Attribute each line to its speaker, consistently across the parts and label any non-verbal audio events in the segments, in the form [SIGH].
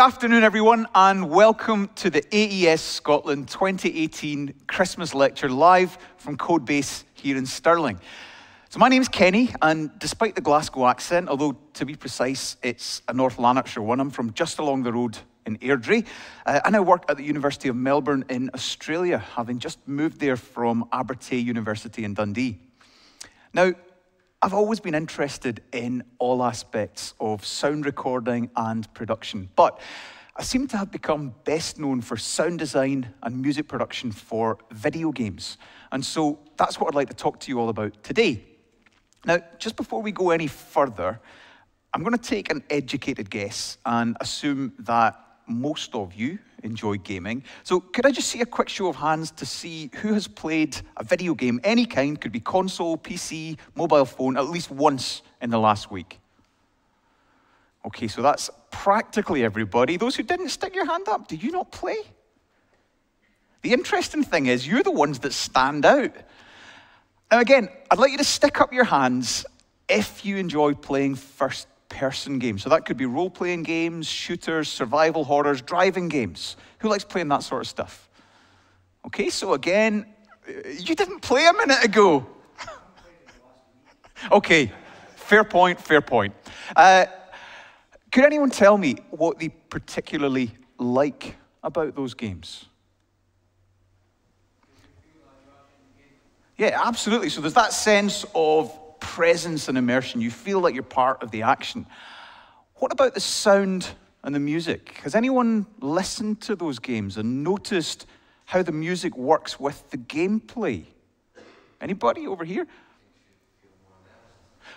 Speaker 1: Good afternoon, everyone, and welcome to the AES Scotland 2018 Christmas Lecture live from Codebase here in Stirling. So, my name's Kenny, and despite the Glasgow accent, although to be precise, it's a North Lanarkshire one, I'm from just along the road in Airdrie, uh, and I work at the University of Melbourne in Australia, having just moved there from Abertay University in Dundee. Now, I've always been interested in all aspects of sound recording and production, but I seem to have become best known for sound design and music production for video games. And so that's what I'd like to talk to you all about today. Now, just before we go any further, I'm going to take an educated guess and assume that most of you enjoy gaming. So could I just see a quick show of hands to see who has played a video game, any kind, could be console, PC, mobile phone, at least once in the last week? Okay, so that's practically everybody. Those who didn't stick your hand up, did you not play? The interesting thing is, you're the ones that stand out. Now, again, I'd like you to stick up your hands if you enjoy playing first person games. So that could be role playing games, shooters, survival horrors, driving games. Who likes playing that sort of stuff? Okay, so again, you didn't play a minute ago. [LAUGHS] okay, fair point, fair point. Uh, could anyone tell me what they particularly like about those games? Yeah, absolutely. So there's that sense of presence and immersion. You feel like you're part of the action. What about the sound and the music? Has anyone listened to those games and noticed how the music works with the gameplay? Anybody over here?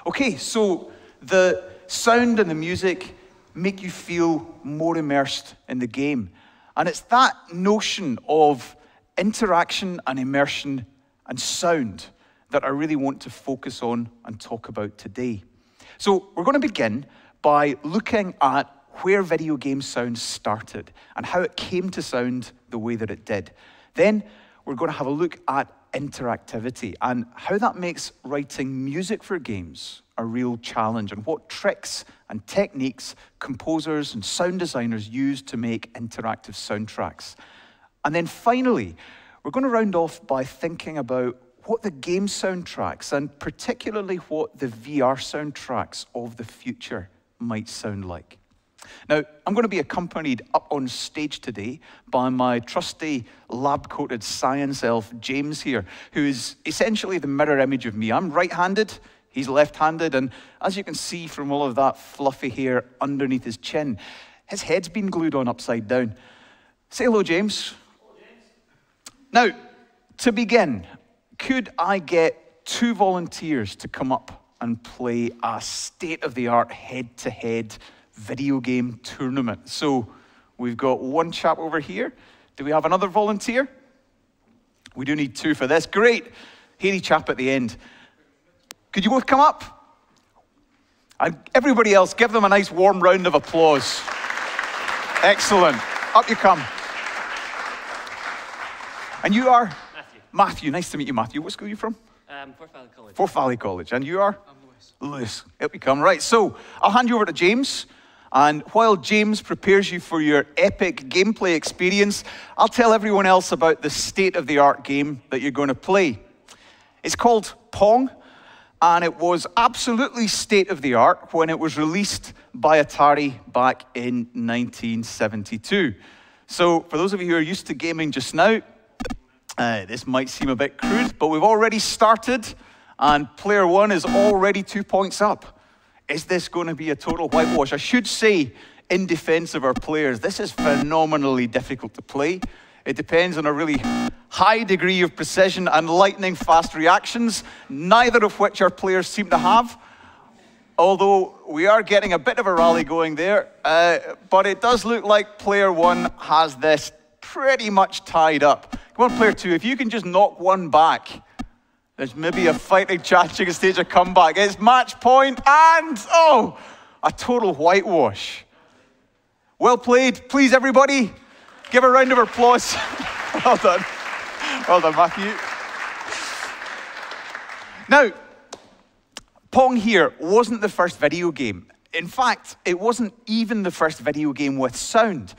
Speaker 1: Okay, so the sound and the music make you feel more immersed in the game. And it's that notion of interaction and immersion and sound that I really want to focus on and talk about today. So, we're going to begin by looking at where video game sound started and how it came to sound the way that it did. Then, we're going to have a look at interactivity and how that makes writing music for games a real challenge and what tricks and techniques composers and sound designers use to make interactive soundtracks. And then finally, we're going to round off by thinking about what the game soundtracks and particularly what the VR soundtracks of the future might sound like. Now, I'm going to be accompanied up on stage today by my trusty lab coated science elf, James, here, who is essentially the mirror image of me. I'm right handed, he's left handed, and as you can see from all of that fluffy hair underneath his chin, his head's been glued on upside down. Say hello, James. Hello, James. Now, to begin, could I get two volunteers to come up and play a state of the art head to head video game tournament? So we've got one chap over here. Do we have another volunteer? We do need two for this. Great. Hairy chap at the end. Could you both come up? And everybody else, give them a nice warm round of applause. Excellent. Up you come. And you are? Matthew, nice to meet you, Matthew. What school are you from?
Speaker 2: Um, Forth Valley College.
Speaker 1: Forth Valley College. And you are?
Speaker 2: I'm Lewis.
Speaker 1: Lewis. Here we come. Right, so I'll hand you over to James. And while James prepares you for your epic gameplay experience, I'll tell everyone else about the state of the art game that you're going to play. It's called Pong, and it was absolutely state of the art when it was released by Atari back in 1972. So, for those of you who are used to gaming just now, uh, this might seem a bit crude, but we've already started, and player one is already two points up. Is this going to be a total whitewash? I should say, in defense of our players, this is phenomenally difficult to play. It depends on a really high degree of precision and lightning fast reactions, neither of which our players seem to have. Although we are getting a bit of a rally going there, uh, but it does look like player one has this pretty much tied up. Come on, player two, if you can just knock one back, there's maybe a fighting chance you can stage a comeback. It's match point and, oh, a total whitewash. Well played. Please, everybody, give a round of applause. [LAUGHS] well done. Well done, Matthew. Now, Pong here wasn't the first video game. In fact, it wasn't even the first video game with sound.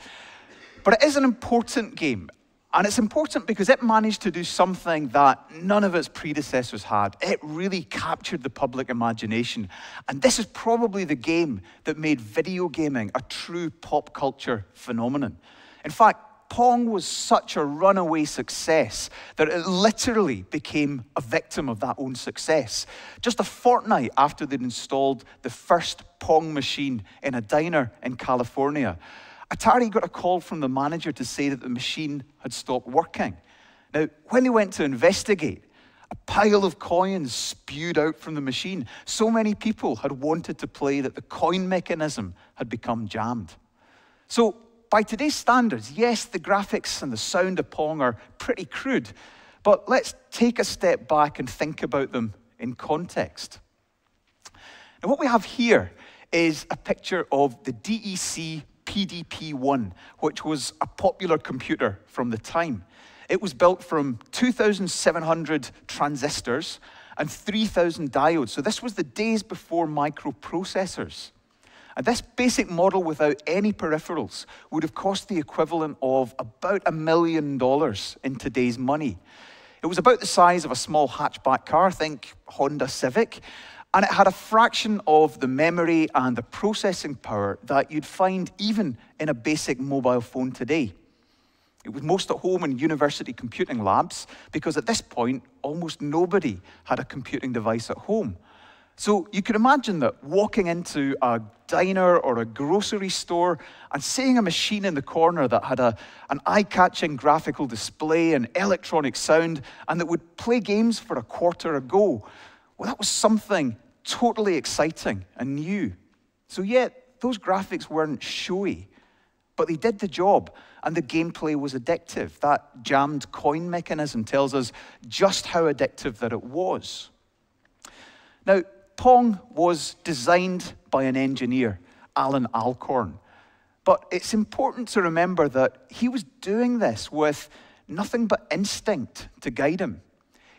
Speaker 1: But it is an important game. And it's important because it managed to do something that none of its predecessors had. It really captured the public imagination. And this is probably the game that made video gaming a true pop culture phenomenon. In fact, Pong was such a runaway success that it literally became a victim of that own success. Just a fortnight after they'd installed the first Pong machine in a diner in California, Atari got a call from the manager to say that the machine had stopped working. Now, when they went to investigate, a pile of coins spewed out from the machine. So many people had wanted to play that the coin mechanism had become jammed. So, by today's standards, yes, the graphics and the sound of Pong are pretty crude, but let's take a step back and think about them in context. Now, what we have here is a picture of the DEC PDP-1, which was a popular computer from the time. It was built from 2,700 transistors and 3,000 diodes. So this was the days before microprocessors. And this basic model without any peripherals would have cost the equivalent of about a million dollars in today's money. It was about the size of a small hatchback car, think Honda Civic, and it had a fraction of the memory and the processing power that you'd find even in a basic mobile phone today. It was most at home in university computing labs because at this point, almost nobody had a computing device at home. So you can imagine that walking into a diner or a grocery store and seeing a machine in the corner that had a, an eye catching graphical display and electronic sound and that would play games for a quarter a go. Well, that was something totally exciting and new. So, yet, those graphics weren't showy, but they did the job, and the gameplay was addictive. That jammed coin mechanism tells us just how addictive that it was. Now, Pong was designed by an engineer, Allan Alcorn. But it's important to remember that he was doing this with nothing but instinct to guide him.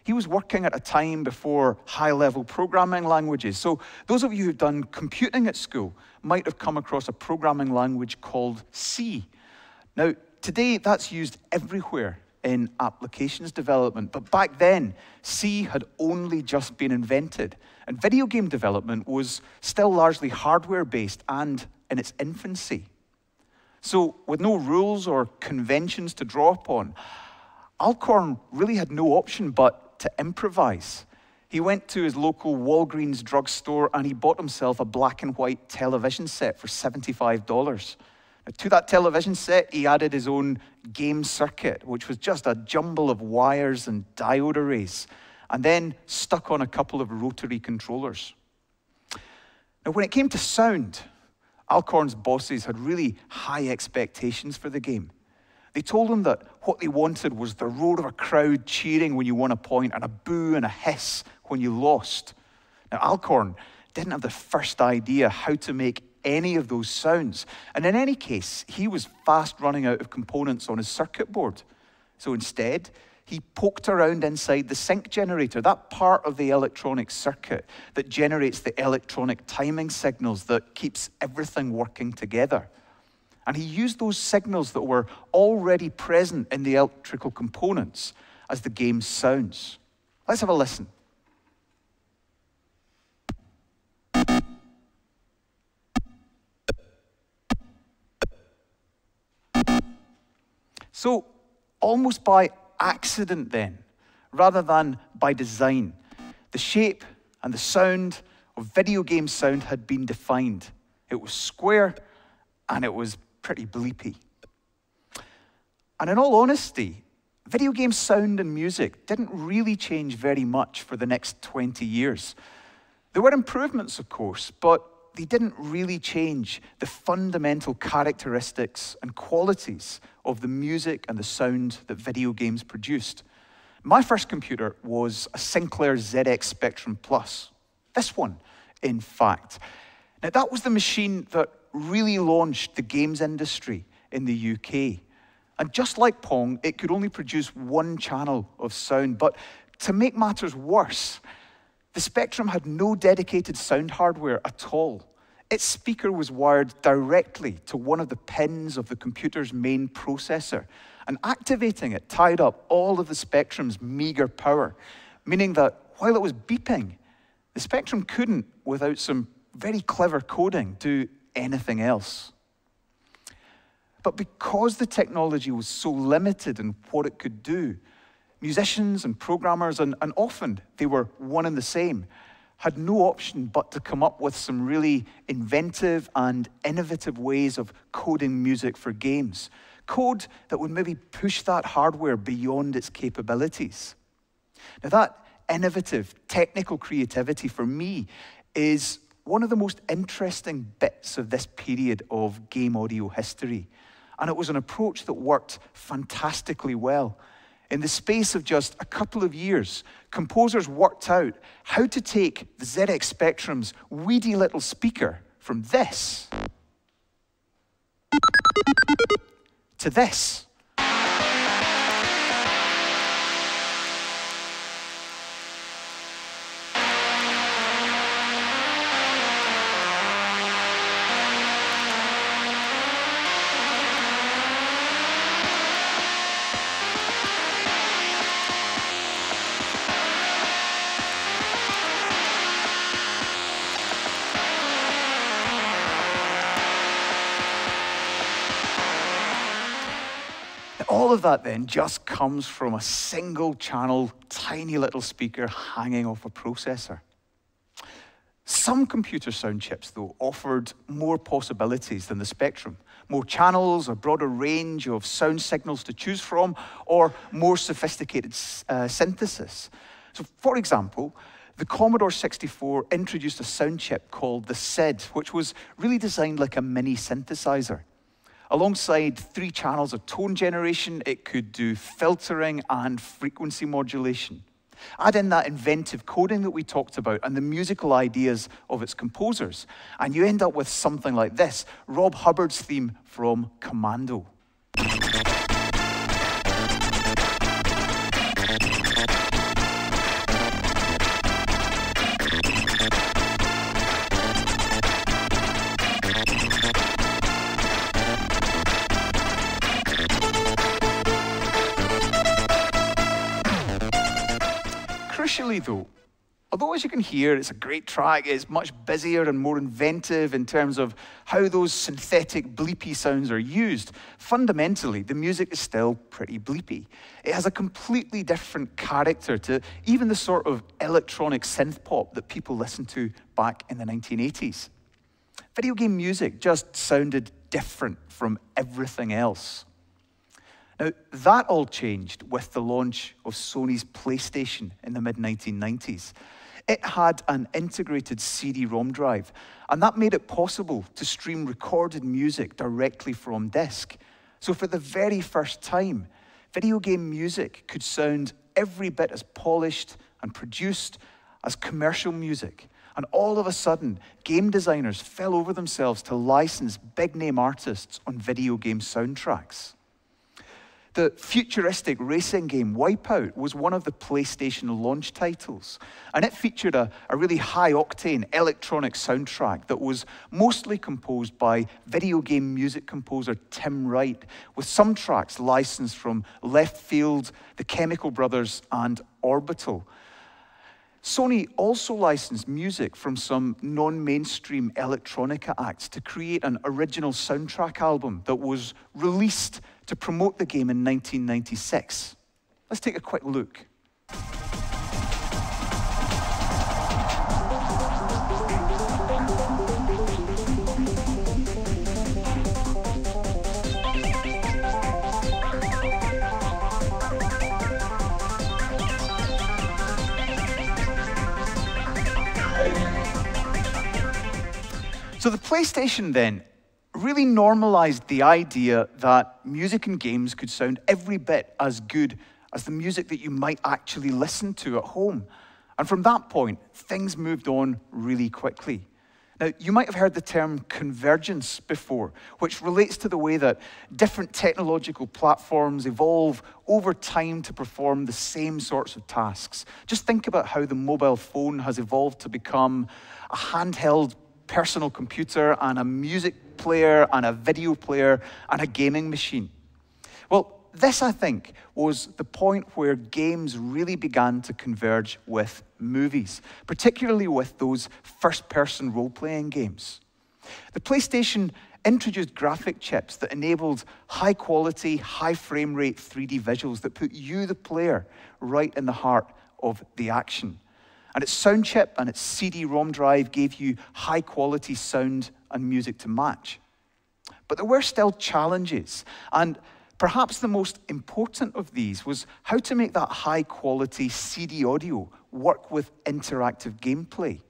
Speaker 1: He was working at a time before high level programming languages. So, those of you who've done computing at school might have come across a programming language called C. Now, today that's used everywhere in applications development, but back then, C had only just been invented, and video game development was still largely hardware based and in its infancy. So, with no rules or conventions to draw upon, Alcorn really had no option but to improvise. He went to his local Walgreens drugstore and he bought himself a black and white television set for $75. Now, to that television set, he added his own game circuit, which was just a jumble of wires and diode arrays, and then stuck on a couple of rotary controllers. Now, when it came to sound, Alcorn's bosses had really high expectations for the game. They told him that what they wanted was the roar of a crowd cheering when you won a point and a boo and a hiss when you lost. Now, Alcorn didn't have the first idea how to make any of those sounds. And in any case, he was fast running out of components on his circuit board. So instead, he poked around inside the sync generator, that part of the electronic circuit that generates the electronic timing signals that keeps everything working together. And he used those signals that were already present in the electrical components as the game sounds. Let's have a listen. So, almost by accident, then, rather than by design, the shape and the sound of video game sound had been defined. It was square and it was pretty bleepy. And in all honesty, video game sound and music didn't really change very much for the next 20 years. There were improvements, of course, but they didn't really change the fundamental characteristics and qualities of the music and the sound that video games produced. My first computer was a Sinclair ZX Spectrum Plus. This one, in fact. Now, that was the machine that really launched the games industry in the UK. And just like Pong, it could only produce one channel of sound. But to make matters worse, the Spectrum had no dedicated sound hardware at all. its speaker was wired directly to one of the pins of the computer's main processor, and activating it tied up all of the Spectrum's meager power, meaning that while it was beeping, the Spectrum couldn't, without some very clever coding, do anything else. But because the technology was so limited in what it could do, musicians and programmers, and, and often they were one and the same, had no option but to come up with some really inventive and innovative ways of coding music for games. Code that would maybe push that hardware beyond its capabilities. Now, that innovative technical creativity for me is one of the most interesting bits of this period of game audio history. And it was an approach that worked fantastically well. In the space of just a couple of years, composers worked out how to take the ZX Spectrum's weedy little speaker from this to this. Of that then just comes from a single channel, tiny little speaker hanging off a processor. Some computer sound chips, though, offered more possibilities than the Spectrum. More channels, a broader range of sound signals to choose from, or more sophisticated uh, synthesis. So, for example, the Commodore 64 introduced a sound chip called the SID, which was really designed like a mini synthesizer. Alongside three channels of tone generation, it could do filtering and frequency modulation. Add in that inventive coding that we talked about and the musical ideas of its composers, and you end up with something like this Rob Hubbard's theme from Commando. Although as you can hear, it's a great track, it's much busier and more inventive in terms of how those synthetic bleepy sounds are used, fundamentally, the music is still pretty bleepy. It has a completely different character to even the sort of electronic synth pop that people listened to back in the 1980s. Video game music just sounded different from everything else. Now, that all changed with the launch of Sony's PlayStation in the mid 1990s. It had an integrated CD ROM drive, and that made it possible to stream recorded music directly from disk. So, for the very first time, video game music could sound every bit as polished and produced as commercial music. And all of a sudden, game designers fell over themselves to license big name artists on video game soundtracks. The futuristic racing game Wipeout was one of the PlayStation launch titles, and it featured a, a really high octane electronic soundtrack that was mostly composed by video game music composer Tim Wright, with some tracks licensed from Leftfield, The Chemical Brothers, and Orbital. Sony also licensed music from some non mainstream electronica acts to create an original soundtrack album that was released to promote the game in 1996. Let's take a quick look. So the PlayStation then really normalized the idea that music and games could sound every bit as good as the music that you might actually listen to at home. And from that point, things moved on really quickly. Now, you might have heard the term convergence before, which relates to the way that different technological platforms evolve over time to perform the same sorts of tasks. Just think about how the mobile phone has evolved to become a handheld personal computer and a music player and a video player and a gaming machine. Well, this, I think, was the point where games really began to converge with movies, particularly with those first person role playing games. The PlayStation introduced graphic chips that enabled high quality, high frame rate 3D visuals that put you, the player, right in the heart of the action. And its sound chip and its CD ROM drive gave you high quality sound and music to match. But there were still challenges. And perhaps the most important of these was how to make that high quality CD audio work with interactive gameplay.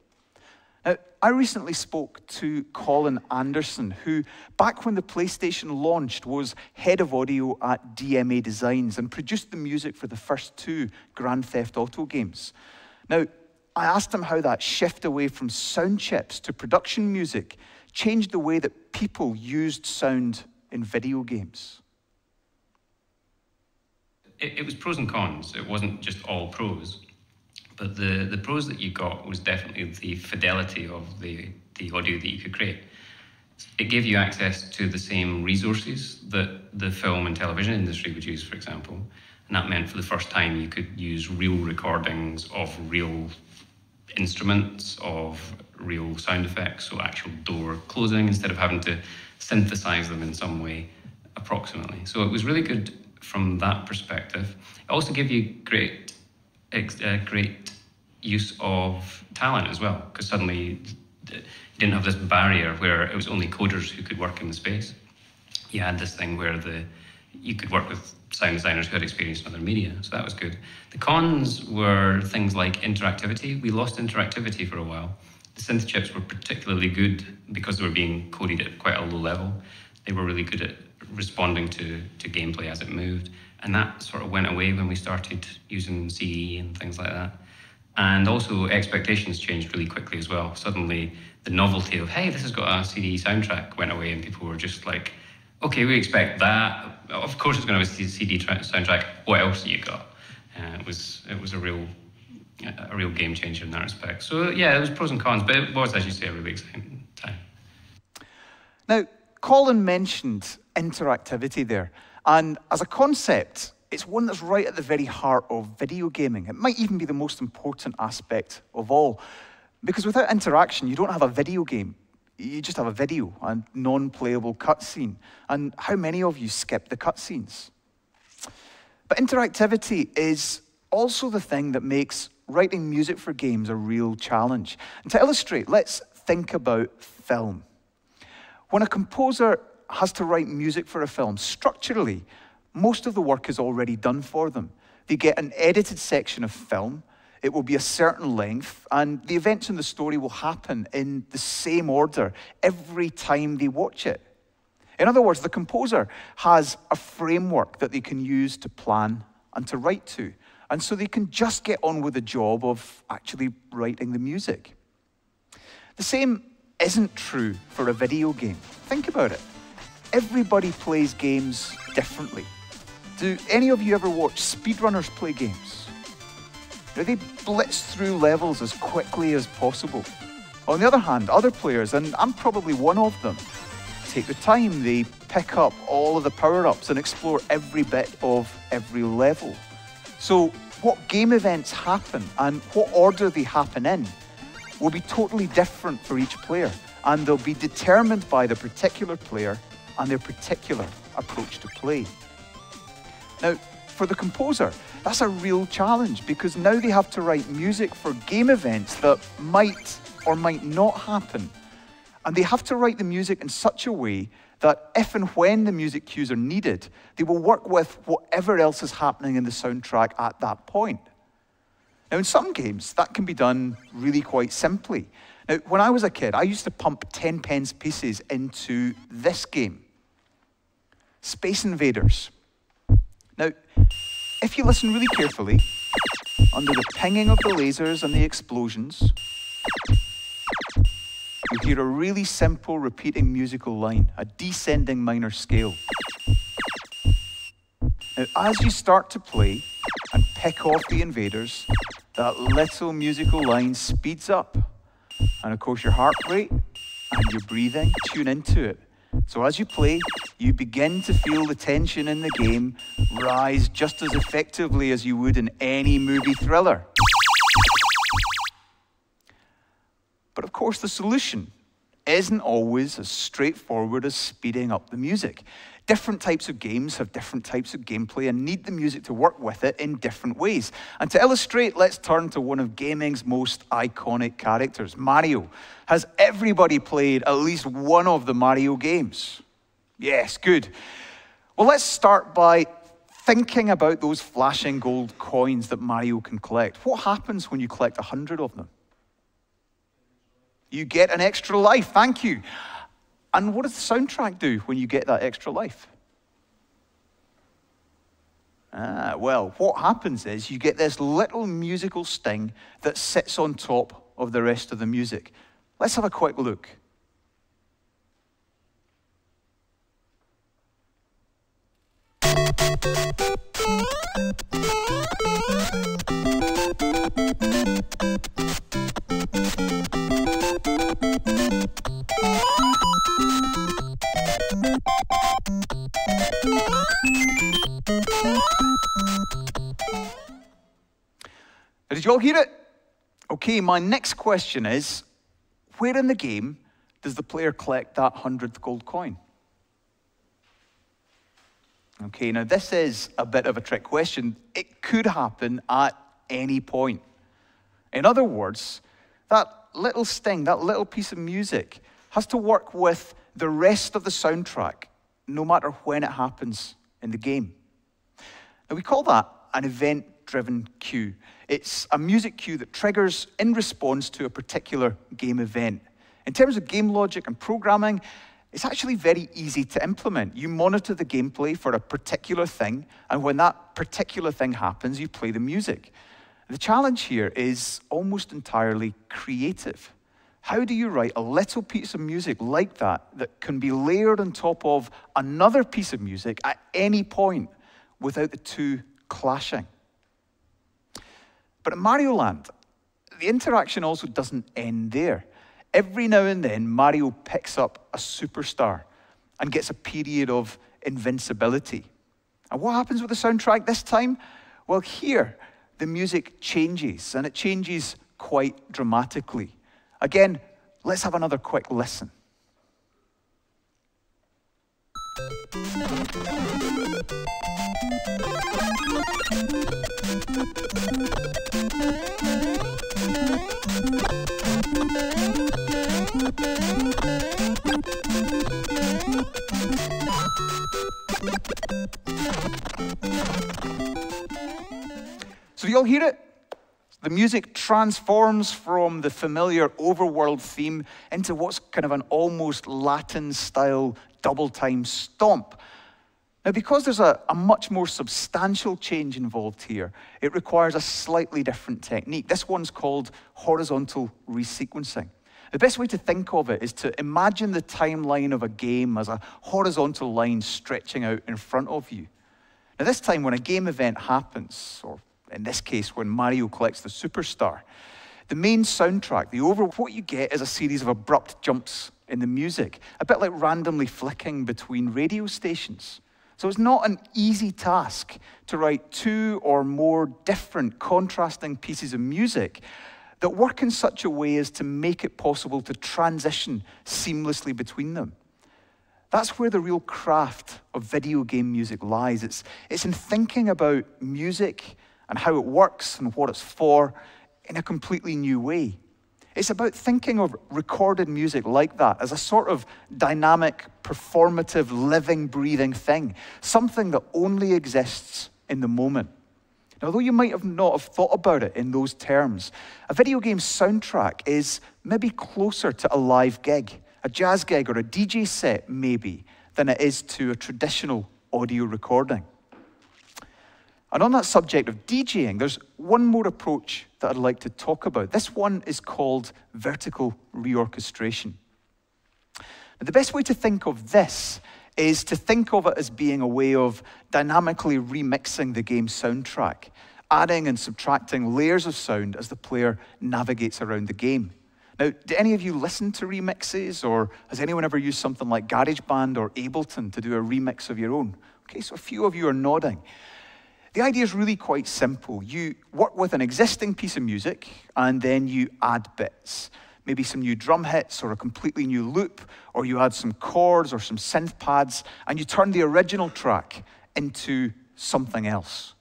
Speaker 1: Now, I recently spoke to Colin Anderson, who, back when the PlayStation launched, was head of audio at DMA Designs and produced the music for the first two Grand Theft Auto games. Now, I asked him how that shift away from sound chips to production music changed the way that people used sound in video games.
Speaker 2: It, it was pros and cons. It wasn't just all pros. But the, the pros that you got was definitely the fidelity of the, the audio that you could create. It gave you access to the same resources that the film and television industry would use, for example. And that meant for the first time you could use real recordings of real instruments, of real sound effects, so actual door closing, instead of having to synthesize them in some way approximately. So it was really good from that perspective. It also gave you great a uh, great use of talent as well, because suddenly you didn't have this barrier where it was only coders who could work in the space. You had this thing where the you could work with sound designers who had experience in other media, so that was good. The cons were things like interactivity. We lost interactivity for a while. The synth chips were particularly good because they were being coded at quite a low level. They were really good at responding to, to gameplay as it moved. And that sort of went away when we started using CD and things like that. And also, expectations changed really quickly as well. Suddenly, the novelty of, hey, this has got a CD soundtrack went away, and people were just like, okay, we expect that. Of course, it's going to have a CD soundtrack. What else have you got? Uh, it was it was a real a real game changer in that respect. So yeah, it was pros and cons, but it was, as you say, a really exciting time.
Speaker 1: Now, Colin mentioned interactivity there. And as a concept, it's one that's right at the very heart of video gaming. It might even be the most important aspect of all. Because without interaction, you don't have a video game. You just have a video, a non playable cutscene. And how many of you skip the cutscenes? But interactivity is also the thing that makes writing music for games a real challenge. And to illustrate, let's think about film. When a composer has to write music for a film, structurally, most of the work is already done for them. They get an edited section of film, it will be a certain length, and the events in the story will happen in the same order every time they watch it. In other words, the composer has a framework that they can use to plan and to write to. And so they can just get on with the job of actually writing the music. The same isn't true for a video game. Think about it everybody plays games differently. Do any of you ever watch speedrunners play games? They blitz through levels as quickly as possible. On the other hand, other players, and I'm probably one of them, take the time, they pick up all of the power ups and explore every bit of every level. So, what game events happen and what order they happen in will be totally different for each player, and they'll be determined by the particular player and their particular approach to play. Now, for the composer, that's a real challenge because now they have to write music for game events that might or might not happen. And they have to write the music in such a way that if and when the music cues are needed, they will work with whatever else is happening in the soundtrack at that point. Now, in some games, that can be done really quite simply. Now, when I was a kid, I used to pump 10 pence pieces into this game. Space Invaders. Now, if you listen really carefully, under the pinging of the lasers and the explosions, you hear a really simple repeating musical line, a descending minor scale. Now, as you start to play and pick off the invaders, that little musical line speeds up. And of course, your heart rate and your breathing. Tune into it. So as you play, you begin to feel the tension in the game rise just as effectively as you would in any movie thriller. But of course, the solution isn't always as straightforward as speeding up the music. Different types of games have different types of gameplay and need the music to work with it in different ways. And to illustrate, let's turn to one of gaming's most iconic characters, Mario. Has everybody played at least one of the Mario games? Yes, good. Well, let's start by thinking about those flashing gold coins that Mario can collect. What happens when you collect 100 of them? You get an extra life, thank you. And what does the soundtrack do when you get that extra life? Ah, well, what happens is you get this little musical sting that sits on top of the rest of the music. Let's have a quick look. Did you all hear it? Okay, my next question is where in the game does the player collect that 100th gold coin? Okay, now this is a bit of a trick question. It could happen at any point. In other words, that little sting, that little piece of music, has to work with the rest of the soundtrack, no matter when it happens in the game. Now, we call that an event driven cue. It's a music cue that triggers in response to a particular game event. In terms of game logic and programming, it's actually very easy to implement. You monitor the gameplay for a particular thing, and when that particular thing happens, you play the music. The challenge here is almost entirely creative. How do you write a little piece of music like that that can be layered on top of another piece of music at any point without the two clashing? But at Mario Land, the interaction also doesn't end there. Every now and then, Mario picks up a superstar and gets a period of invincibility. And what happens with the soundtrack this time? Well, here, the music changes, and it changes quite dramatically. Again, let's have another quick listen. So, do you all hear it? The music transforms from the familiar overworld theme into what's kind of an almost Latin style double time stomp. Now, because there's a, a, much more substantial change involved here, it requires a slightly different technique. This one's called horizontal resequencing. The best way to think of it is to imagine the timeline of a game as a horizontal line stretching out in front of you. Now, this time, when a game event happens, or in this case, when Mario collects the superstar, the main soundtrack, the over, what you get is a series of abrupt jumps in the music, a bit like randomly flicking between radio stations. So it's not an easy task to write two or more different contrasting pieces of music that work in such a way as to make it possible to transition seamlessly between them. That's where the real craft of video game music lies. It's, it's in thinking about music and how it works and what it's for in a completely new way. It's about thinking of recorded music like that as a sort of dynamic, performative, living, breathing thing, something that only exists in the moment. Now, although you might have not have thought about it in those terms, a video game soundtrack is maybe closer to a live gig, a jazz gig or a DJ set, maybe, than it is to a traditional audio recording. And on that subject of DJing, there's one more approach that I'd like to talk about. This one is called vertical reorchestration. Now, the best way to think of this is to think of it as being a way of dynamically remixing the game's soundtrack, adding and subtracting layers of sound as the player navigates around the game. Now, do any of you listen to remixes, or has anyone ever used something like GarageBand or Ableton to do a remix of your own? Okay, so a few of you are nodding. The idea is really quite simple. You work with an existing piece of music, and then you add bits. Maybe some new drum hits, or a completely new loop, or you add some chords or some synth pads, and you turn the original track into something else.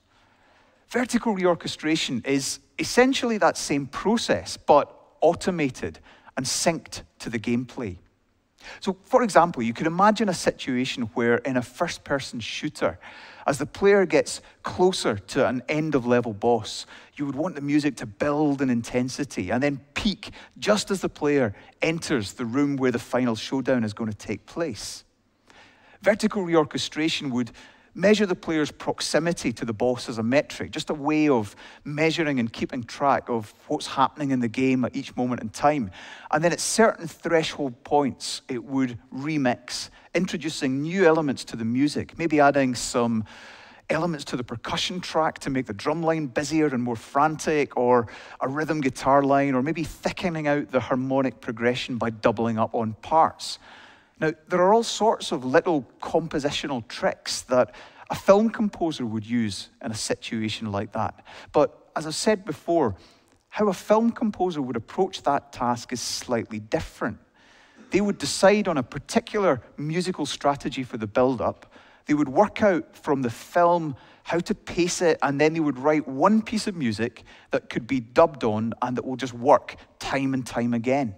Speaker 1: Vertical reorchestration is essentially that same process, but automated and synced to the gameplay. So, for example, you could imagine a situation where in a first person shooter, as the player gets closer to an end of level boss, you would want the music to build in intensity and then peak just as the player enters the room where the final showdown is going to take place. Vertical reorchestration would measure the player's proximity to the boss as a metric, just a way of measuring and keeping track of what's happening in the game at each moment in time. And then at certain threshold points, it would remix, introducing new elements to the music, maybe adding some elements to the percussion track to make the drum line busier and more frantic, or a rhythm guitar line, or maybe thickening out the harmonic progression by doubling up on parts. Now, there are all sorts of little compositional tricks that a film composer would use in a situation like that. But as I've said before, how a film composer would approach that task is slightly different. They would decide on a particular musical strategy for the build up. They would work out from the film how to pace it, and then they would write one piece of music that could be dubbed on and that will just work time and time again.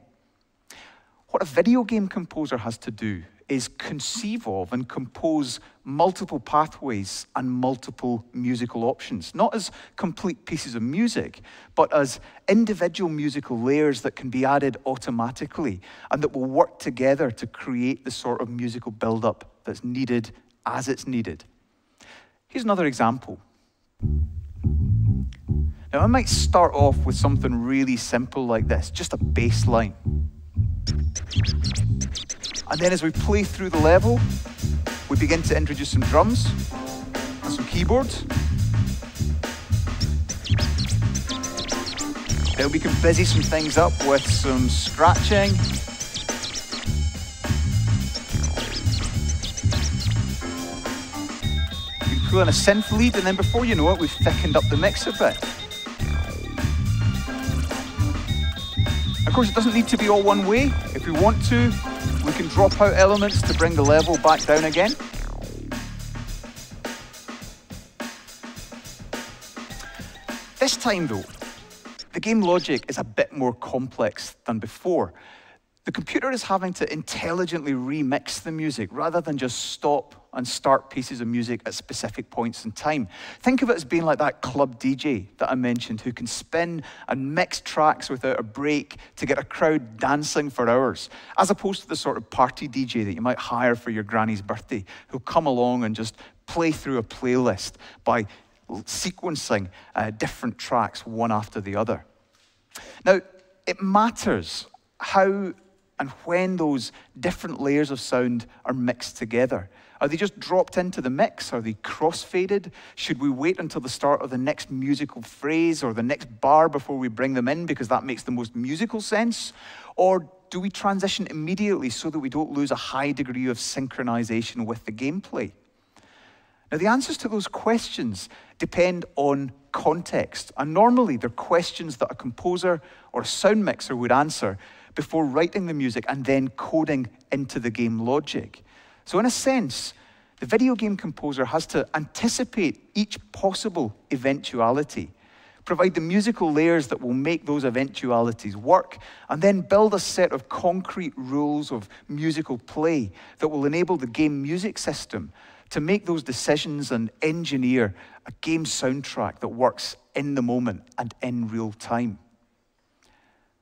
Speaker 1: What a video game composer has to do is conceive of and compose multiple pathways and multiple musical options, not as complete pieces of music, but as individual musical layers that can be added automatically and that will work together to create the sort of musical build-up that's needed as it's needed. Here's another example. Now, I might start off with something really simple like this, just a bass line. And then as we play through the level, we begin to introduce some drums and some keyboards. Then we can busy some things up with some scratching. We pull in a synth lead, and then before you know it, we've thickened up the mix a bit. Of course, it doesn't need to be all one way. If we want to, can drop out elements to bring the level back down again. This time, though, the game logic is a bit more complex than before. The computer is having to intelligently remix the music rather than just stop and start pieces of music at specific points in time. Think of it as being like that club DJ that I mentioned who can spin and mix tracks without a break to get a crowd dancing for hours, as opposed to the sort of party DJ that you might hire for your granny's birthday, who'll come along and just play through a playlist by sequencing uh, different tracks one after the other. Now, it matters how and when those different layers of sound are mixed together. Are they just dropped into the mix? Are they crossfaded? Should we wait until the start of the next musical phrase or the next bar before we bring them in because that makes the most musical sense? Or do we transition immediately so that we don't lose a high degree of synchronization with the gameplay? Now, the answers to those questions depend on context, and normally they're questions that a composer or a sound mixer would answer before writing the music and then coding into the game logic. So, in a sense, the video game composer has to anticipate each possible eventuality, provide the musical layers that will make those eventualities work, and then build a set of concrete rules of musical play that will enable the game music system to make those decisions and engineer a game soundtrack that works in the moment and in real time.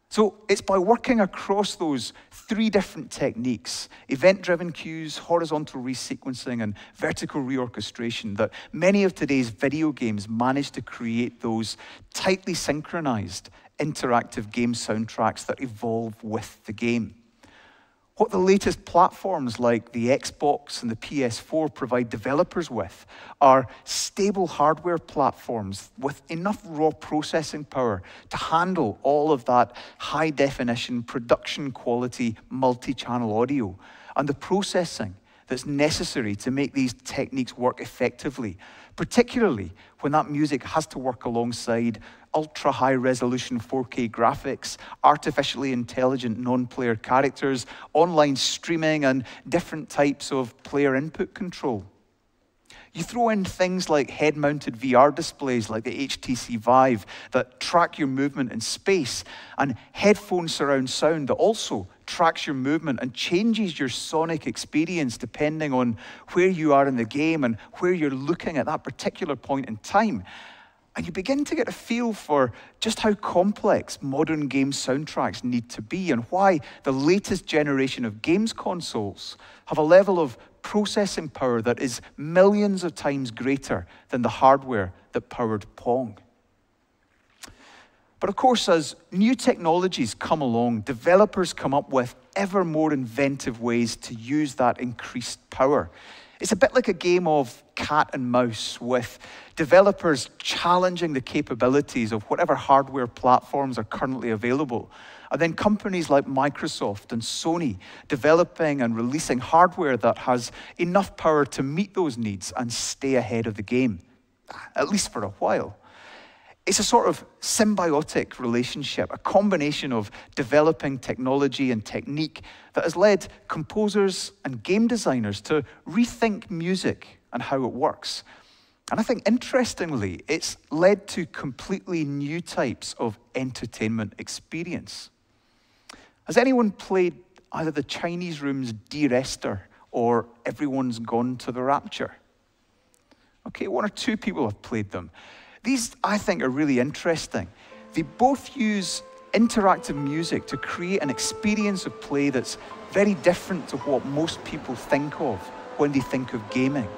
Speaker 1: So it's by working across those three different techniques event driven cues, horizontal resequencing, and vertical reorchestration that many of today's video games manage to create those tightly synchronized interactive game soundtracks that evolve with the game. What the latest platforms like the Xbox and the PS4 provide developers with are stable hardware platforms with enough raw processing power to handle all of that high definition, production quality, multi channel audio and the processing that's necessary to make these techniques work effectively, particularly when that music has to work alongside ultra high resolution 4K graphics, artificially intelligent non player characters, online streaming, and different types of player input control. You throw in things like head mounted VR displays like the HTC Vive that track your movement in space, and headphone surround sound that also tracks your movement and changes your sonic experience depending on where you are in the game and where you're looking at that particular point in time. And you begin to get a feel for just how complex modern game soundtracks need to be and why the latest generation of games consoles have a level of processing power that is millions of times greater than the hardware that powered Pong. But of course, as new technologies come along, developers come up with ever more inventive ways to use that increased power. It's a bit like a game of cat and mouse with developers challenging the capabilities of whatever hardware platforms are currently available. And then companies like Microsoft and Sony developing and releasing hardware that has enough power to meet those needs and stay ahead of the game, at least for a while. It's a sort of symbiotic relationship, a combination of developing technology and technique that has led composers and game designers to rethink music and how it works. And I think interestingly, it's led to completely new types of entertainment experience. Has anyone played either the Chinese Room's Dear Esther or Everyone's Gone to the Rapture? Okay, one or two people have played them. These, I think, are really interesting. They both use interactive music to create an experience of play that's very different to what most people think of when they think of gaming.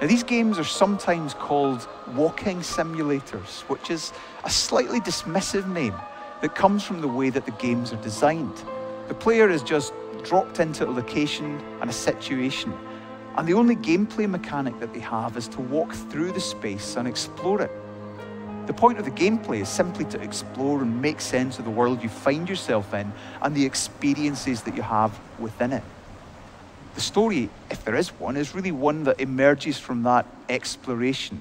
Speaker 1: Now, these games are sometimes called walking simulators, which is a slightly dismissive name that comes from the way that the games are designed. The player is just dropped into a location and a situation, and the only gameplay mechanic that they have is to walk through the space and explore it. The point of the gameplay is simply to explore and make sense of the world you find yourself in and the experiences that you have within it. The story, if there is one, is really one that emerges from that exploration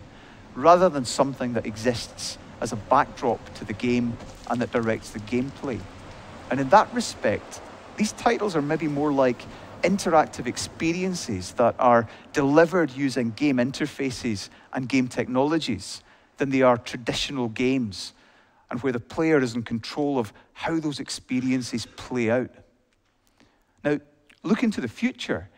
Speaker 1: rather than something that exists as a backdrop to the game and that directs the gameplay. And in that respect, these titles are maybe more like interactive experiences that are delivered using game interfaces and game technologies than they are traditional games, and where the player is in control of how those experiences play out. Now, looking to the future,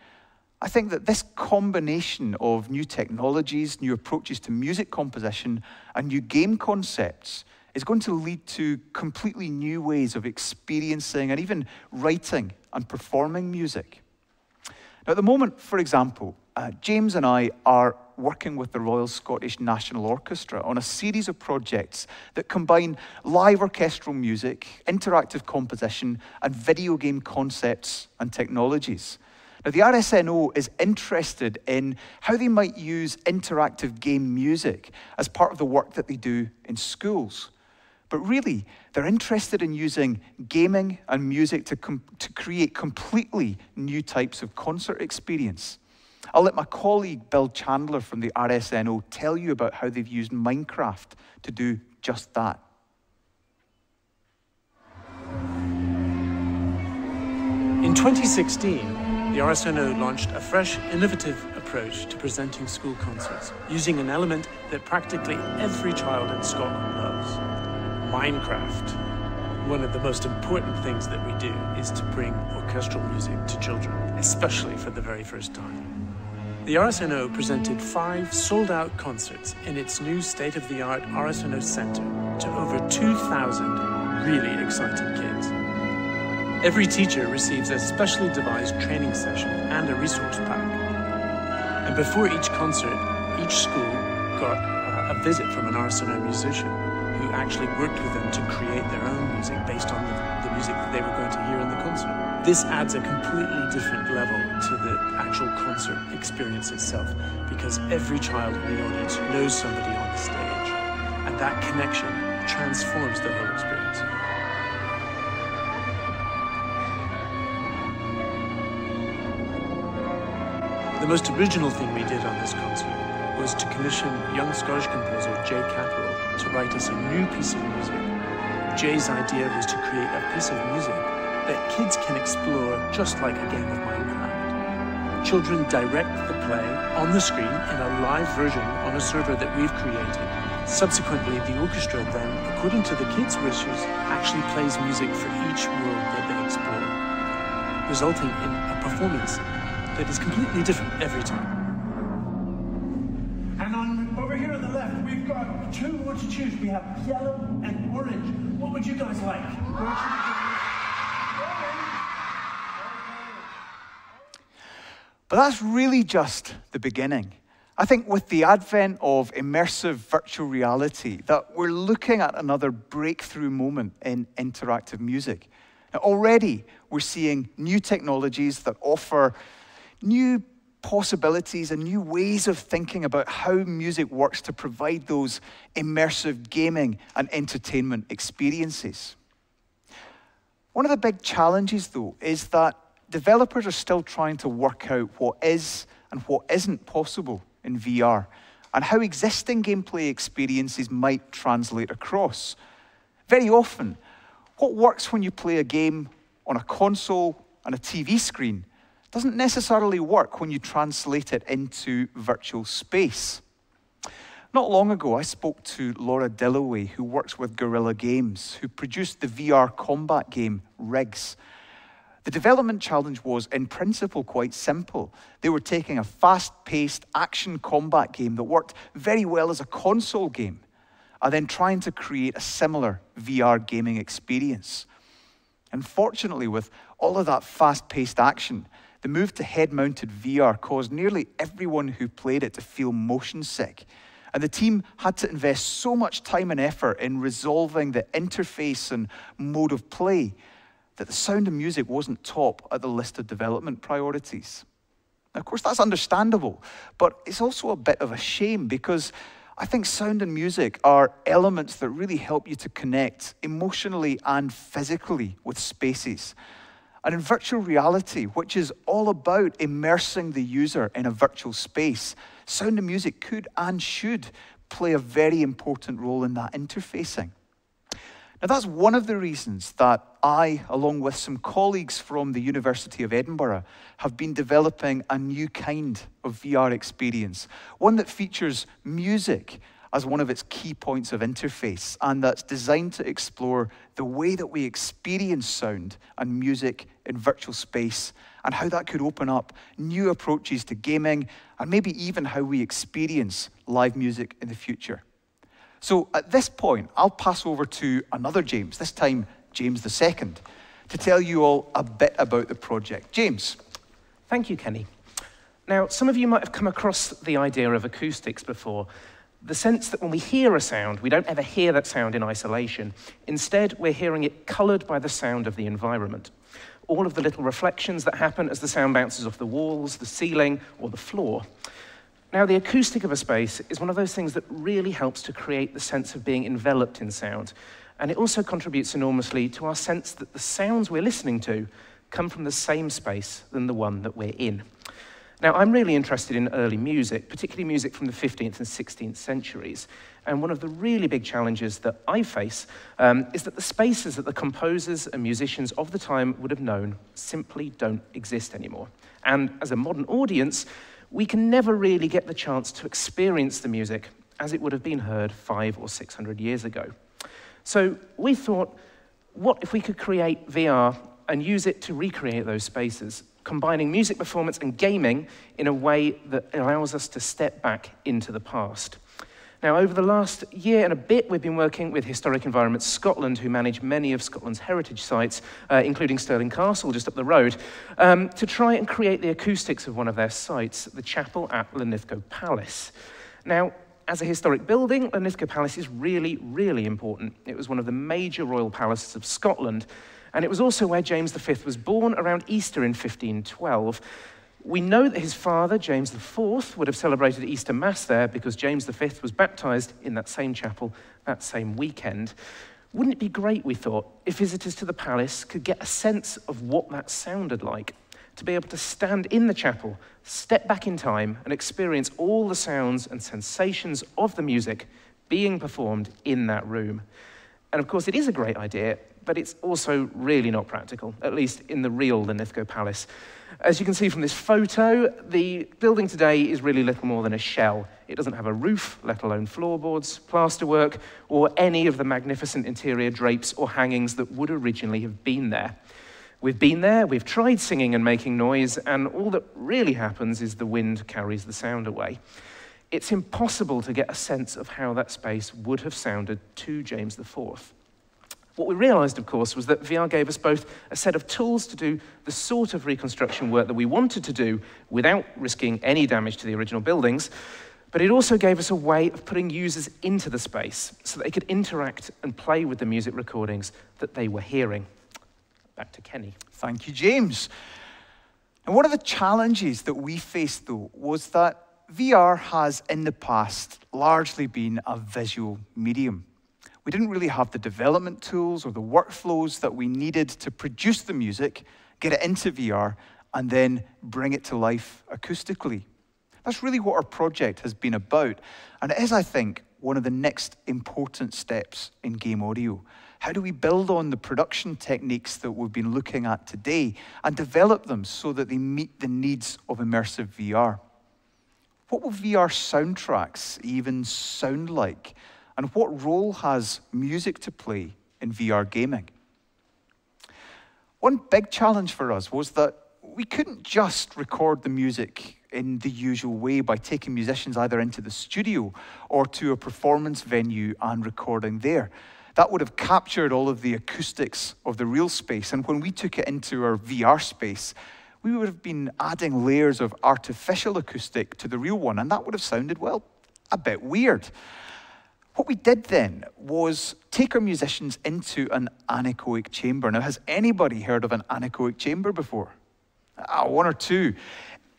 Speaker 1: I think that this combination of new technologies, new approaches to music composition, and new game concepts is going to lead to completely new ways of experiencing and even writing and performing music. Now, at the moment, for example, uh, James and I are working with the Royal Scottish National Orchestra on a series of projects that combine live orchestral music, interactive composition, and video game concepts and technologies. Now, the RSNO is interested in how they might use interactive game music as part of the work that they do in schools. But really, they're interested in using gaming and music to, to create completely new types of concert experience. I'll let my colleague Bill Chandler from the RSNO tell you about how they've used Minecraft to do just that.
Speaker 3: In 2016, the RSNO launched a fresh, innovative approach to presenting school concerts, using an element that practically every child in Scotland loves Minecraft. One of the most important things that we do is to bring orchestral music to children, especially for the very first time. The RSNO presented five sold out concerts in its new state of the art RSNO Center to over 2,000 really excited kids. Every teacher receives a specially devised training session and a resource pack. And before each concert, each school got uh, a visit from an RSNO musician who actually worked with them to create their own music based on the, the music that they were going to hear in the concert. This adds a completely different level to the actual concert experience itself because every child in the audience knows somebody on the stage, and that connection transforms the whole experience. The most original thing we did on this concert was to commission young Scottish composer Jay Capperauld to write us a new piece of music. Jay's idea was to create a piece of music that kids can explore just like a game of Minecraft. Children direct the play on the screen in a live version on a server that we've created. Subsequently, the orchestra then, according to the kids' wishes, actually plays music for each world that they explore, resulting in a performance that is completely different every time.
Speaker 4: To choose. We have yellow and orange. What would you guys like?
Speaker 1: But that's really just the beginning. I think with the advent of immersive virtual reality, that we're looking at another breakthrough moment in interactive music. Now, already we're seeing new technologies that offer new possibilities and new ways of thinking about how music works to provide those immersive gaming and entertainment experiences. One of the big challenges, though, is that developers are still trying to work out what is and what isn't possible in VR and how existing gameplay experiences might translate across. Very often, what works when you play a game on a console and a TV screen doesn't necessarily work when you translate it into virtual space. Not long ago, I spoke to Laura Dilloway, who works with Guerrilla Games, who produced the VR combat game Rigs. The development challenge was, in principle, quite simple. They were taking a fast paced action combat game that worked very well as a console game, and then trying to create a similar VR gaming experience. Unfortunately, with all of that fast paced action, the move to head mounted VR caused nearly everyone who played it to feel motion sick. And the team had to invest so much time and effort in resolving the interface and mode of play that the sound and music wasn't top at the list of development priorities. Now, of course, that's understandable, but it's also a bit of a shame because I think sound and music are elements that really help you to connect emotionally and physically with spaces. And in virtual reality, which is all about immersing the user in a virtual space, sound and music could and should play a very important role in that interfacing. Now, that's one of the reasons that I, along with some colleagues from the University of Edinburgh, have been developing a new kind of VR experience, one that features music as one of its key points of interface, and that's designed to explore the way that we experience sound and music in virtual space and how that could open up new approaches to gaming and maybe even how we experience live music in the future. So at this point, I'll pass over to another James, this time James II, to tell you all a bit about the project. James.
Speaker 5: Thank you, Kenny. Now, some of you might have come across the idea of acoustics before, the sense that when we hear a sound, we don't ever hear that sound in isolation. Instead, we're hearing it coloured by the sound of the environment. All of the little reflections that happen as the sound bounces off the walls, the ceiling, or the floor. Now, the acoustic of a space is one of those things that really helps to create the sense of being enveloped in sound. And it also contributes enormously to our sense that the sounds we're listening to come from the same space than the one that we're in. Now, I'm really interested in early music, particularly music from the 15th and 16th centuries. And one of the really big challenges that I face um, is that the spaces that the composers and musicians of the time would have known simply don't exist anymore. And as a modern audience, we can never really get the chance to experience the music as it would have been heard five or 600 years ago. So we thought, what if we could create VR and use it to recreate those spaces? Combining music performance and gaming in a way that allows us to step back into the past. Now, over the last year and a bit, we've been working with Historic Environments Scotland, who manage many of Scotland's heritage sites, uh, including Stirling Castle, just up the road, um, to try and create the acoustics of one of their sites, the chapel at Linlithgow Palace. Now, as a historic building, Linlithgow Palace is really, really important. It was one of the major royal palaces of Scotland, and it was also where James V was born around Easter in 1512. We know that his father, James IV, would have celebrated Easter Mass there because James V was baptized in that same chapel that same weekend. Wouldn't it be great, we thought, if visitors to the palace could get a sense of what that sounded like? To be able to stand in the chapel, step back in time, and experience all the sounds and sensations of the music being performed in that room. And of course, it is a great idea, but it's also really not practical, at least in the real Linlithgow Palace. As you can see from this photo, the building today is really little more than a shell. It doesn't have a roof, let alone floorboards, plasterwork, or any of the magnificent interior drapes or hangings that would originally have been there. We've been there, we've tried singing and making noise, and all that really happens is the wind carries the sound away. It's impossible to get a sense of how that space would have sounded to James IV. What we realized, of course, was that VR gave us both a set of tools to do the sort of reconstruction work that we wanted to do without risking any damage to the original buildings, but it also gave us a way of putting users into the space so that they could interact and play with the music recordings that they were hearing. Back to Kenny.
Speaker 1: Thank you, James. And one of the challenges that we faced, though, was that VR has in the past largely been a visual medium we didn't really have the development tools or the workflows that we needed to produce the music, get it into VR, and then bring it to life acoustically. That's really what our project has been about. And it is, I think, one of the next important steps in game audio. How do we build on the production techniques that we've been looking at today and develop them so that they meet the needs of immersive VR? What will VR soundtracks even sound like? And what role has music to play in VR gaming? One big challenge for us was that we couldn't just record the music in the usual way by taking musicians either into the studio or to a performance venue and recording there. That would have captured all of the acoustics of the real space. And when we took it into our VR space, we would have been adding layers of artificial acoustic to the real one, and that would have sounded, well, a bit weird. What we did then was take our musicians into an anechoic chamber. Now, has anybody heard of an anechoic chamber before? Uh, one or two.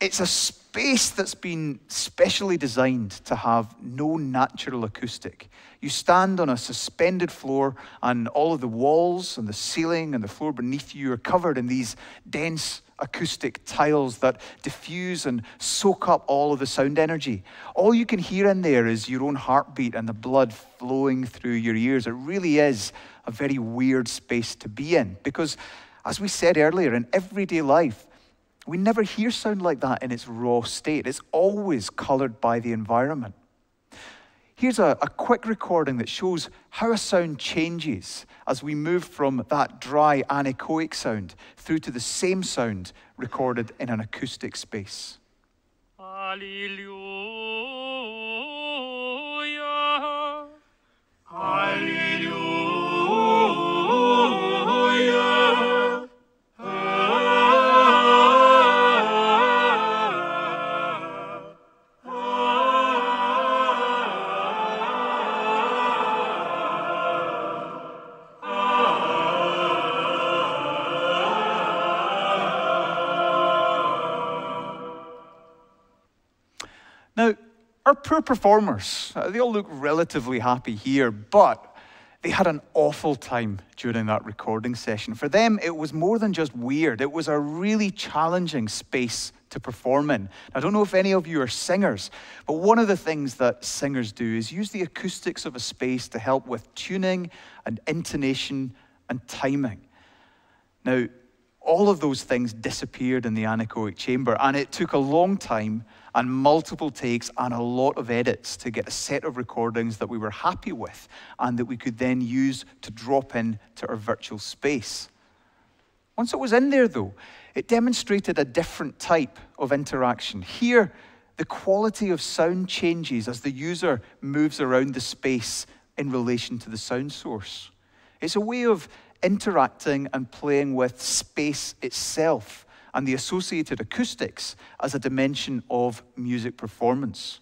Speaker 1: It's a space that's been specially designed to have no natural acoustic. You stand on a suspended floor, and all of the walls and the ceiling and the floor beneath you are covered in these dense acoustic tiles that diffuse and soak up all of the sound energy. All you can hear in there is your own heartbeat and the blood flowing through your ears. It really is a very weird space to be in because, as we said earlier, in everyday life, we never hear sound like that in its raw state. It's always colored by the environment. Here's a, a, quick recording that shows how a sound changes as we move from that dry anechoic sound through to the same sound recorded in an acoustic space.
Speaker 6: Hallelujah. Hallelujah.
Speaker 1: Our poor performers, uh, they all look relatively happy here, but they had an awful time during that recording session. For them, it was more than just weird, it was a really challenging space to perform in. I don't know if any of you are singers, but one of the things that singers do is use the acoustics of a space to help with tuning and intonation and timing. Now, all of those things disappeared in the anechoic chamber, and it took a long time and multiple takes and a lot of edits to get a set of recordings that we were happy with and that we could then use to drop in to our virtual space. Once it was in there, though, it demonstrated a different type of interaction. Here, the quality of sound changes as the user moves around the space in relation to the sound source. It's a way of interacting and playing with space itself and the associated acoustics as a dimension of music performance.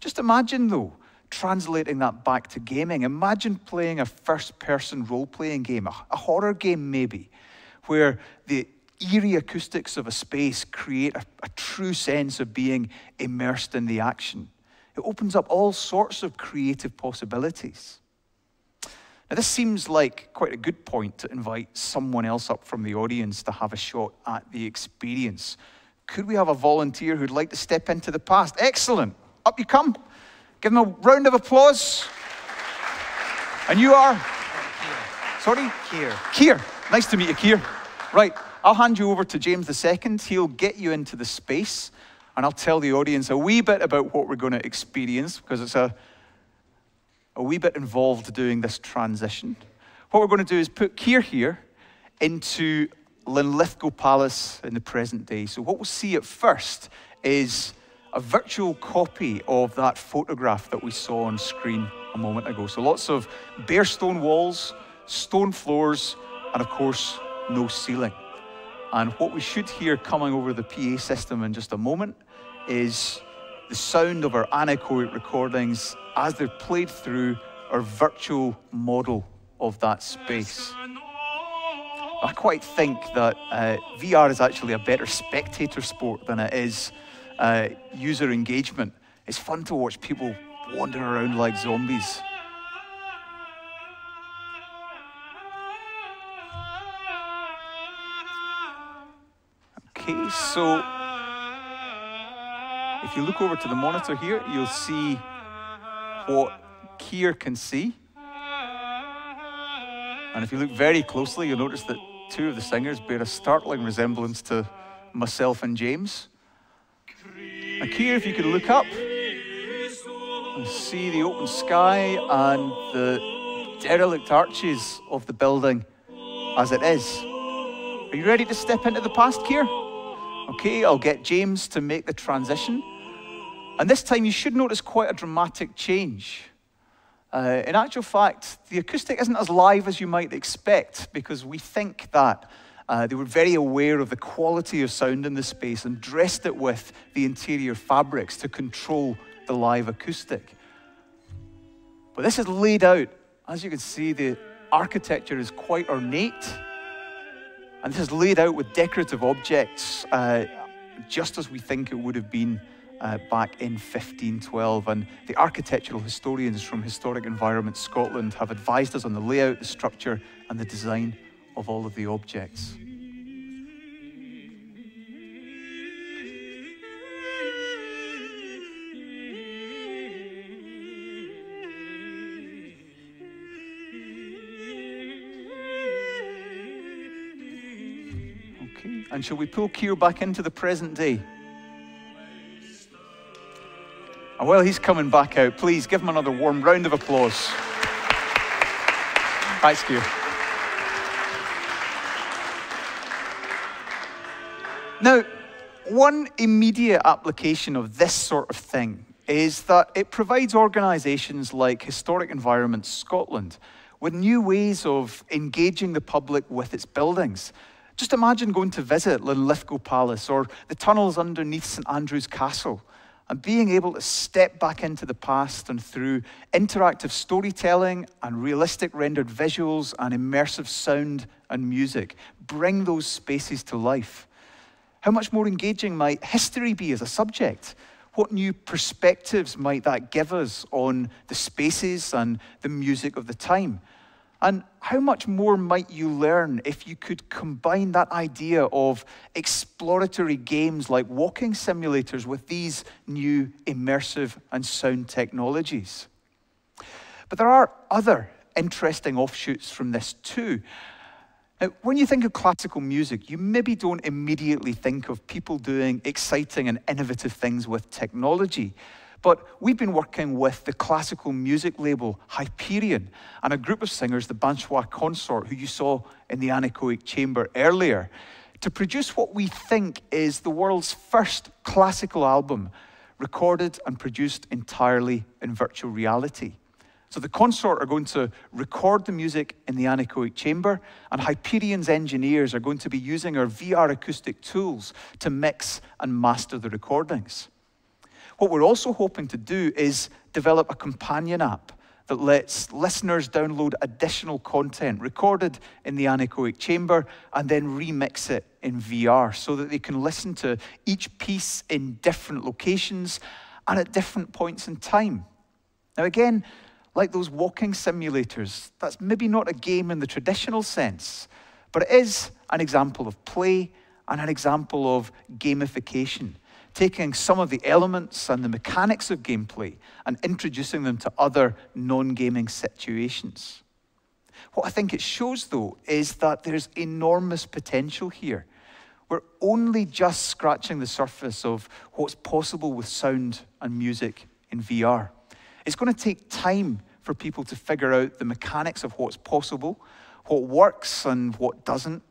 Speaker 1: Just imagine, though, translating that back to gaming. Imagine playing a first person role playing game, a, horror game maybe, where the eerie acoustics of a space create a, a true sense of being immersed in the action. It opens up all sorts of creative possibilities. Now, this seems like quite a good point to invite someone else up from the audience to have a shot at the experience. Could we have a volunteer who'd like to step into the past? Excellent. Up you come. Give them a round of applause. And you are? Sorry?
Speaker 5: Kier.
Speaker 1: Kier. Nice to meet you, Kier. Right, I'll hand you over to James II. He'll get you into the space, and I'll tell the audience a wee bit about what we're going to experience because it's a, a wee bit involved doing this transition. What we're going to do is put Kier here into Linlithgow Palace in the present day. So, what we'll see at first is a virtual copy of that photograph that we saw on screen a moment ago. So, lots of bare stone walls, stone floors, and of course, no ceiling. And what we should hear coming over the PA system in just a moment is the sound of our anechoic recordings as they're played through our virtual model of that space. I quite think that uh, VR is actually a better spectator sport than it is uh, user engagement. It's fun to watch people wander around like zombies. Okay, so if you look over to the monitor here, you'll see what Kier can see. And if you look very closely, you'll notice that two of the singers bear a startling resemblance to myself and James. And Kier, if you could look up and see the open sky and the derelict arches of the building as it is. Are you ready to step into the past, Kier? Okay, I'll get James to make the transition. And this time you should notice quite a dramatic change. Uh, in actual fact, the acoustic isn't as live as you might expect because we think that uh, they were very aware of the quality of sound in the space and dressed it with the interior fabrics to control the live acoustic. But this is laid out. As you can see, the architecture is quite ornate. And this is laid out with decorative objects, uh, just as we think it would have been uh, back in 1512. And the architectural historians from Historic Environment Scotland have advised us on the layout, the structure, and the design of all of the objects. Okay, and shall we pull Kier back into the present day? And while he's coming back out, please give him another warm round of applause. Thanks, Kier. Now, one immediate application of this sort of thing is that it provides organisations like Historic Environment Scotland with new ways of engaging the public with its buildings just imagine going to visit Linlithgow Palace or the tunnels underneath St Andrew's Castle and being able to step back into the past and through interactive storytelling and realistic rendered visuals and immersive sound and music, bring those spaces to life. How much more engaging might history be as a subject? What new perspectives might that give us on the spaces and the music of the time? And how much more might you learn if you could combine that idea of exploratory games like walking simulators with these new immersive and sound technologies? But there are other interesting offshoots from this too. Now, when you think of classical music, you maybe don't immediately think of people doing exciting and innovative things with technology. But we've been working with the classical music label Hyperion and a group of singers, the Binchois Consort, who you saw in the anechoic chamber earlier, to produce what we think is the world's first classical album recorded and produced entirely in virtual reality. So the consort are going to record the music in the anechoic chamber, and Hyperion's engineers are going to be using our VR acoustic tools to mix and master the recordings. What we're also hoping to do is develop a companion app that lets listeners download additional content recorded in the anechoic chamber and then remix it in VR so that they can listen to each piece in different locations and at different points in time. Now, again, like those walking simulators, that's maybe not a game in the traditional sense, but it is an example of play and an example of gamification taking some of the elements and the mechanics of gameplay and introducing them to other non gaming situations. What I think it shows, though, is that there's enormous potential here. We're only just scratching the surface of what's possible with sound and music in VR. It's going to take time for people to figure out the mechanics of what's possible, what works and what doesn't,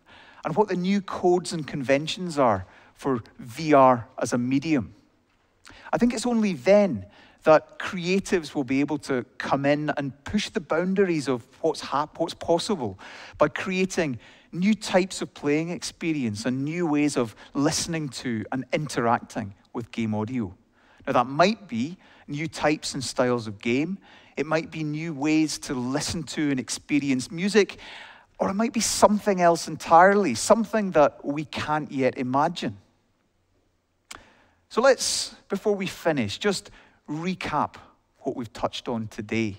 Speaker 1: and what the new codes and conventions are for VR as a medium. I think it's only then that creatives will be able to come in and push the boundaries of what's, what's possible by creating new types of playing experience and new ways of listening to and interacting with game audio. Now, that might be new types and styles of game, it might be new ways to listen to and experience music, or it might be something else entirely, something that we can't yet imagine. So let's, before we finish, just recap what we've touched on today.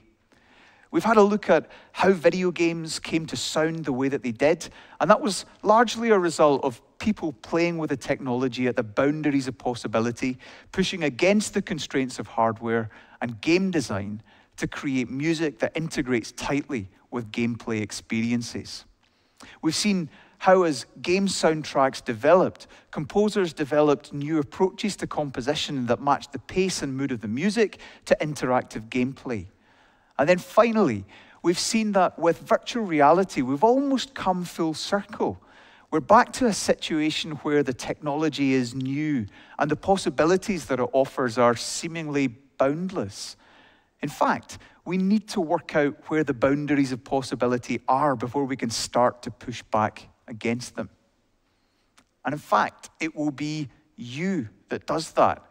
Speaker 1: We've had a look at how video games came to sound the way that they did, and that was largely a result of people playing with the technology at the boundaries of possibility, pushing against the constraints of hardware and game design to create music that integrates tightly with gameplay experiences. We've seen how, as game soundtracks developed, composers developed new approaches to composition that matched the pace and mood of the music to interactive gameplay. And then finally, we've seen that with virtual reality, we've almost come full circle. We're back to a situation where the technology is new and the possibilities that it offers are seemingly boundless. In fact, we need to work out where the boundaries of possibility are before we can start to push back against them. And in fact, it will be you that does that.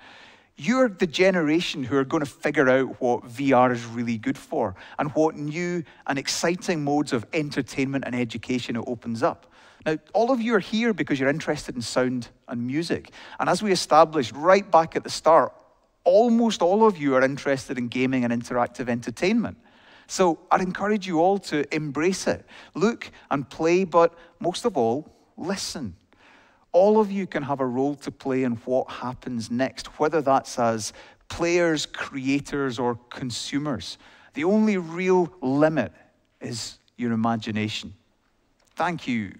Speaker 1: You're the generation who are going to figure out what VR is really good for and what new and exciting modes of entertainment and education it opens up. Now, all of you are here because you're interested in sound and music. And as we established right back at the start, almost all of you are interested in gaming and interactive entertainment. So I'd encourage you all to embrace it. Look and play, but most of all, listen. All of you can have a role to play in what happens next, whether that's as players, creators, or consumers. The only real limit is your imagination. Thank you.